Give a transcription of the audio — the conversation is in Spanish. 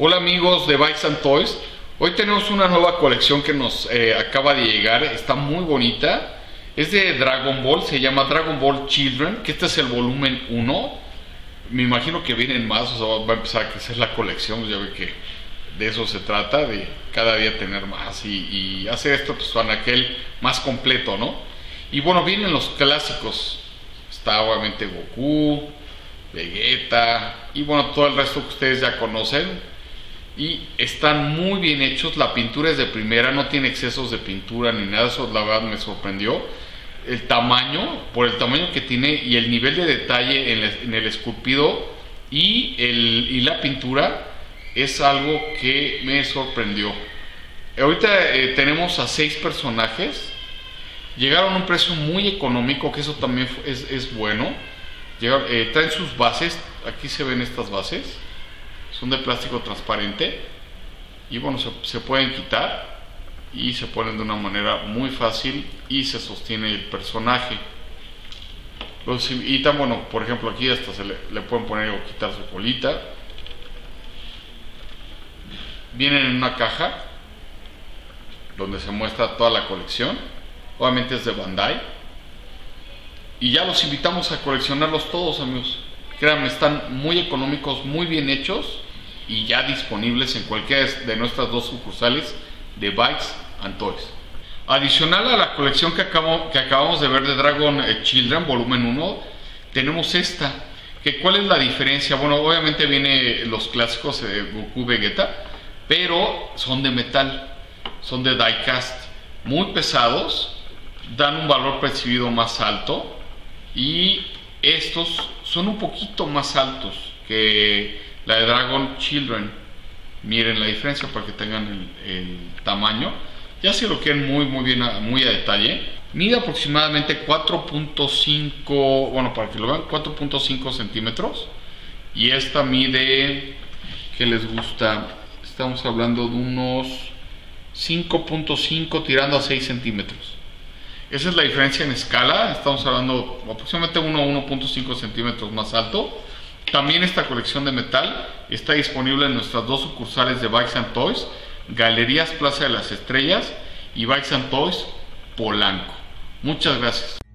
Hola amigos de Bikes Toys. Hoy tenemos una nueva colección que nos eh, acaba de llegar. Está muy bonita. Es de Dragon Ball. Se llama Dragon Ball Children. Que este es el volumen 1. Me imagino que vienen más. O sea, va a empezar a crecer la colección. Ya ve que de eso se trata. De cada día tener más. Y, y hacer esto pues con aquel más completo, ¿no? Y bueno, vienen los clásicos. Está obviamente Goku. Vegeta y bueno, todo el resto que ustedes ya conocen. Y están muy bien hechos, la pintura es de primera, no tiene excesos de pintura ni nada, eso la verdad me sorprendió. El tamaño, por el tamaño que tiene y el nivel de detalle en el, esculpido y, el, y la pintura es algo que me sorprendió. Ahorita eh, tenemos a seis personajes, llegaron a un precio muy económico, que eso también es, bueno. Eh, traen sus bases, aquí se ven estas bases, son de plástico transparente y bueno, se, pueden quitar y se ponen de una manera muy fácil y se sostiene el personaje. y tan bueno, por ejemplo aquí hasta se le, le pueden poner o quitar su colita. Vienen en una caja donde se muestra toda la colección. Obviamente es de Bandai y ya los invitamos a coleccionarlos todos, amigos. Créanme, están muy económicos, muy bien hechos y ya disponibles en cualquiera de nuestras dos sucursales de Bikes and Toys. Adicional a la colección que, que acabamos de ver de Dragon eh, Children, volumen 1, tenemos esta. Que, ¿Cuál es la diferencia? Bueno, obviamente viene los clásicos de Goku Vegeta, pero son de metal, son de diecast, muy pesados, dan un valor percibido más alto y estos son un poquito más altos que la de Dragon Children. Miren la diferencia para que tengan el, tamaño. Ya se lo quieren muy muy bien, muy a detalle. Mide aproximadamente 4.5, bueno para que lo vean, 4.5 centímetros. Y esta mide, que les gusta? Estamos hablando de unos 5.5 tirando a 6 centímetros. Esa es la diferencia en escala. Estamos hablando aproximadamente 1 a 1.5 centímetros más alto. También esta colección de metal está disponible en nuestras dos sucursales de Bikes and Toys, Galerías Plaza de las Estrellas y Bikes Toys Polanco. Muchas gracias.